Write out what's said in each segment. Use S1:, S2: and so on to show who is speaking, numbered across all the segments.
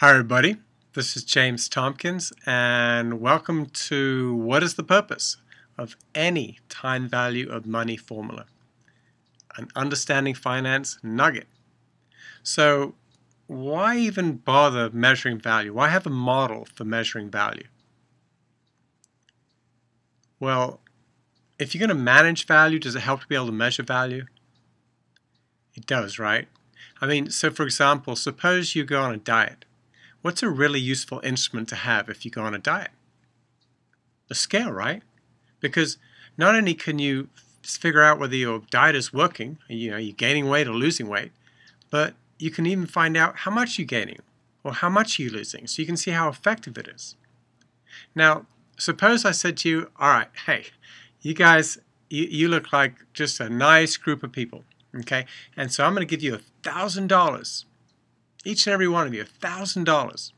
S1: Hi, everybody. This is James Tompkins, and welcome to What is the Purpose of Any Time Value of Money Formula? An Understanding Finance Nugget. So, why even bother measuring value? Why have a model for measuring value? Well, if you're going to manage value, does it help to be able to measure value? It does, right? I mean, so for example, suppose you go on a diet What's a really useful instrument to have if you go on a diet? A scale, right? Because not only can you figure out whether your diet is working, you know, you're gaining weight or losing weight, but you can even find out how much you're gaining or how much you're losing, so you can see how effective it is. Now, suppose I said to you, all right, hey, you guys, you, you look like just a nice group of people, okay? And so I'm going to give you a thousand dollars each and every one of you, $1,000.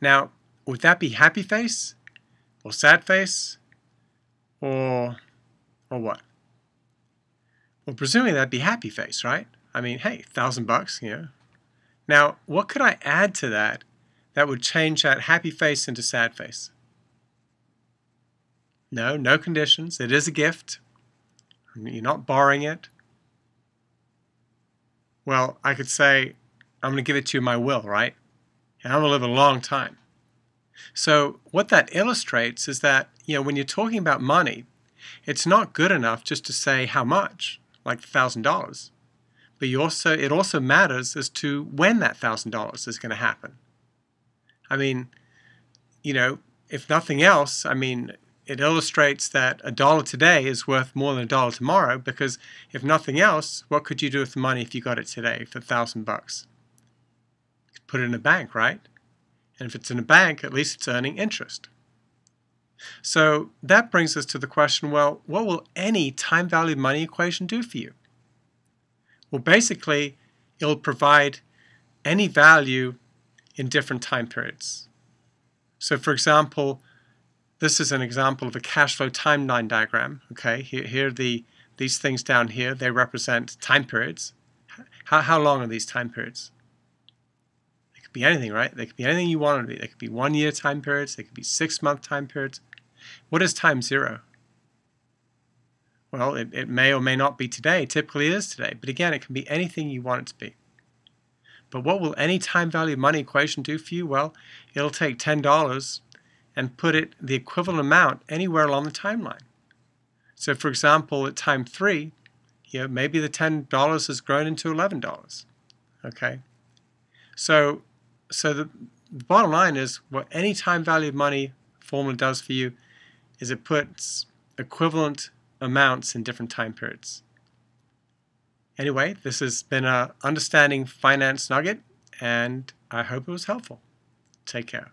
S1: Now, would that be happy face? Or sad face? Or, or what? Well, presumably that'd be happy face, right? I mean, hey, thousand bucks, you know. Now, what could I add to that that would change that happy face into sad face? No, no conditions. It is a gift. You're not borrowing it. Well, I could say, I'm going to give it to you my will, right? And I'm going to live a long time. So what that illustrates is that, you know, when you're talking about money, it's not good enough just to say how much, like $1,000. But you also it also matters as to when that $1,000 is going to happen. I mean, you know, if nothing else, I mean, it illustrates that a dollar today is worth more than a dollar tomorrow because if nothing else, what could you do with the money if you got it today for a thousand bucks? Put it in a bank, right? And if it's in a bank, at least it's earning interest. So that brings us to the question, well, what will any time value of money equation do for you? Well, basically, it'll provide any value in different time periods. So for example, this is an example of a cash flow timeline diagram. Okay, here, here are the, these things down here, they represent time periods. How, how long are these time periods? Could be anything, right? They could be anything you want it to be. They could be one year time periods, they could be six month time periods. What is time zero? Well, it, it may or may not be today. Typically it is today. But again, it can be anything you want it to be. But what will any time value of money equation do for you? Well, it'll take $10 and put it the equivalent amount anywhere along the timeline. So for example, at time three, you know, maybe the $10 has grown into $11. Okay. So so the, the bottom line is what any time value of money formula does for you is it puts equivalent amounts in different time periods. Anyway, this has been a Understanding Finance Nugget, and I hope it was helpful. Take care.